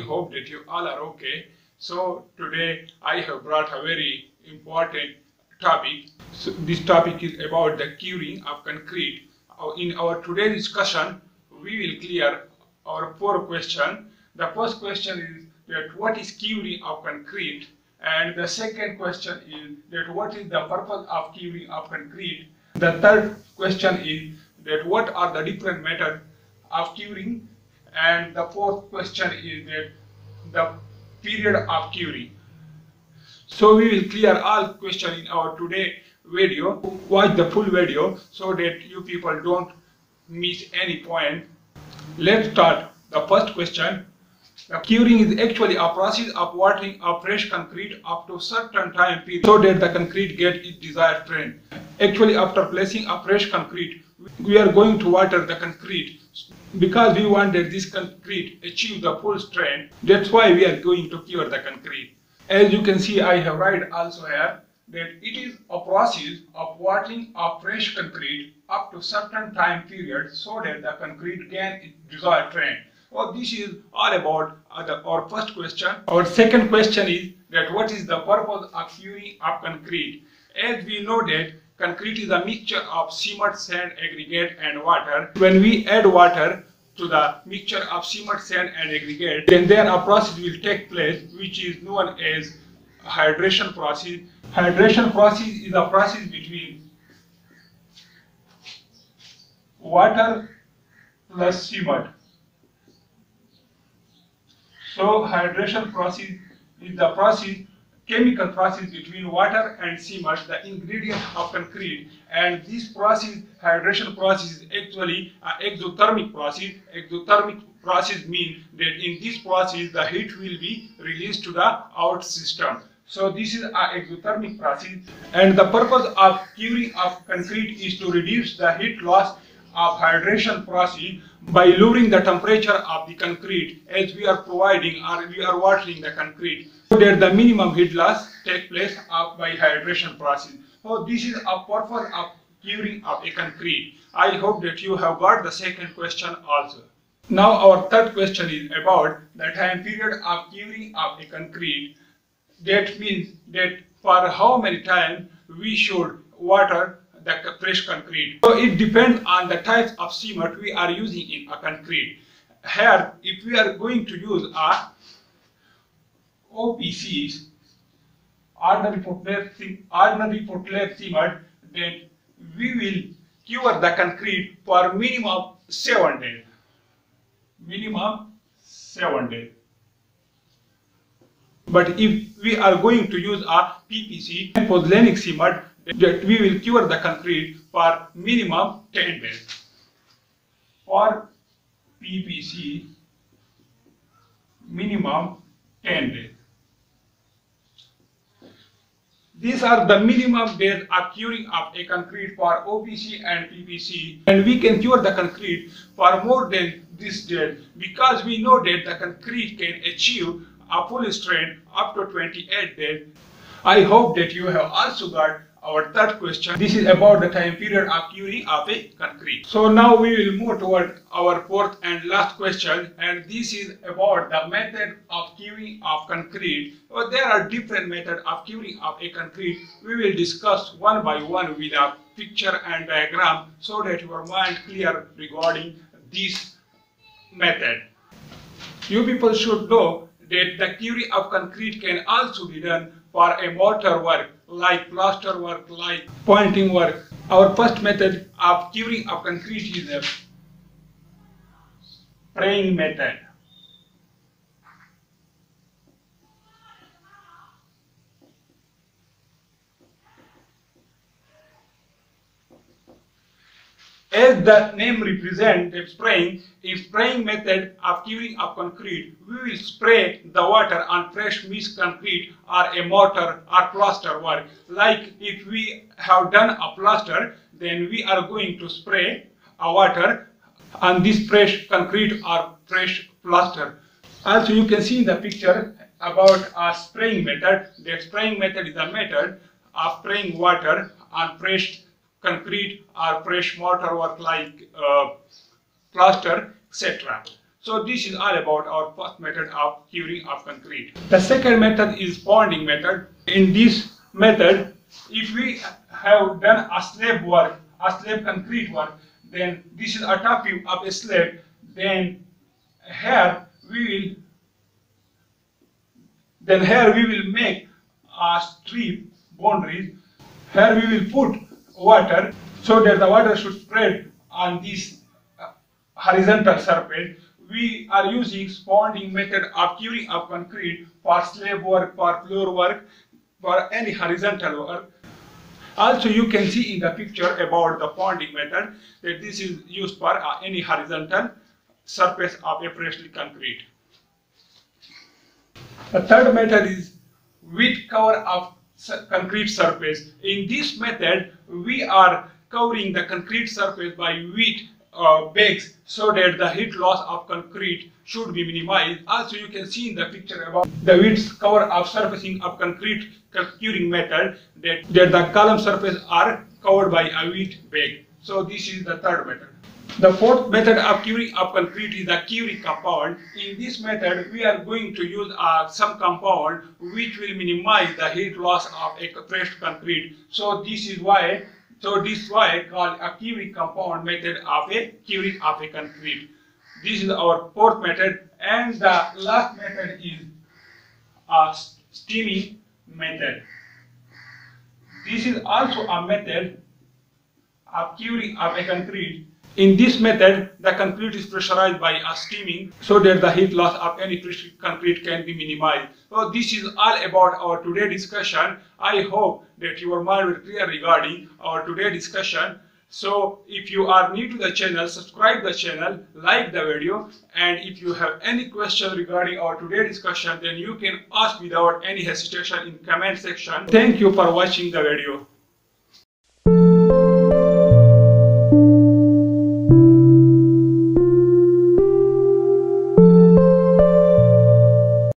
Hope that you all are okay. So today I have brought a very important topic. So this topic is about the curing of concrete. In our today's discussion, we will clear our four questions. The first question is that what is curing of concrete? And the second question is that what is the purpose of curing of concrete? The third question is that what are the different methods of curing? And the fourth question is that the period of curing. So we will clear all questions in our today video. Watch the full video so that you people don't miss any point. Let's start. The first question. The curing is actually a process of watering a fresh concrete up to certain time period so that the concrete get its desired strength. Actually, after placing a fresh concrete, we are going to water the concrete because we want that this concrete achieve the full strength. That's why we are going to cure the concrete. As you can see, I have write also here that it is a process of watering a fresh concrete up to certain time period so that the concrete can desired strength. Well, this is all about our first question. Our second question is that what is the purpose of curing of concrete? As we know that concrete is a mixture of cement, sand, aggregate and water. When we add water to the mixture of cement, sand and aggregate, then there a process will take place which is known as hydration process. Hydration process is a process between water plus cement. So hydration process is the process, chemical process between water and cement, the ingredient of concrete. And this process, hydration process is actually an exothermic process. Exothermic process means that in this process, the heat will be released to the out system. So this is an exothermic process. And the purpose of curing of concrete is to reduce the heat loss of hydration process by lowering the temperature of the concrete as we are providing or we are watering the concrete so that the minimum heat loss take place by hydration process. So this is a purpose of curing of a concrete. I hope that you have got the second question also. Now our third question is about the time period of curing of a concrete. That means that for how many times we should water the fresh concrete. So it depends on the types of cement we are using in a concrete. Here, if we are going to use a OPCs, ordinary Portland, ordinary Portland cement, then we will cure the concrete for minimum seven days. Minimum seven days. But if we are going to use a PPC, pozzolanic cement, that we will cure the concrete for minimum 10 days. For PPC, minimum 10 days. These are the minimum days of curing of a concrete for OPC and PPC and we can cure the concrete for more than this date because we know that the concrete can achieve a full strain up to 28 days. I hope that you have also got our third question. This is about the time period of curing of a concrete. So now we will move toward our fourth and last question and this is about the method of curing of concrete. Well, there are different methods of curing of a concrete. We will discuss one by one with a picture and diagram so that your mind clear regarding this method. You people should know that the curing of concrete can also be done for a mortar work like plaster work, like pointing work. Our first method of curing of concrete is a spraying method. As the name represents, spraying is spraying method of curing of concrete. We will spray the water on fresh mixed concrete or a mortar or plaster work. Like if we have done a plaster, then we are going to spray a water on this fresh concrete or fresh plaster. Also, you can see in the picture about a spraying method. The spraying method is a method of spraying water on fresh concrete or fresh mortar work like uh, plaster, etc. So this is all about our first method of curing of concrete. The second method is ponding method. In this method, if we have done a slab work, a slab concrete work, then this is a top view of a slab, then here we will then here we will make a strip boundaries. Here we will put water so that the water should spread on this uh, horizontal surface. We are using ponding method of curing of concrete for slab work, for floor work, for any horizontal work. Also, you can see in the picture about the ponding method that this is used for uh, any horizontal surface of a freshly concrete. The third method is with cover of concrete surface. In this method, we are covering the concrete surface by wheat uh, bags so that the heat loss of concrete should be minimized. Also, you can see in the picture about the width cover of surfacing of concrete curing method that, that the column surface are covered by a wheat bag. So this is the third method. The fourth method of curing of concrete is the curing compound. In this method, we are going to use uh, some compound which will minimize the heat loss of a fresh concrete. So this is why, so this is why called a curing compound method of a curing of a concrete. This is our fourth method, and the last method is a steaming method. This is also a method of curing of a concrete in this method, the concrete is pressurized by a steaming so that the heat loss of any concrete can be minimized. So this is all about our today discussion. I hope that your mind will clear regarding our today discussion. So if you are new to the channel, subscribe the channel, like the video, and if you have any question regarding our today discussion, then you can ask without any hesitation in comment section. Thank you for watching the video.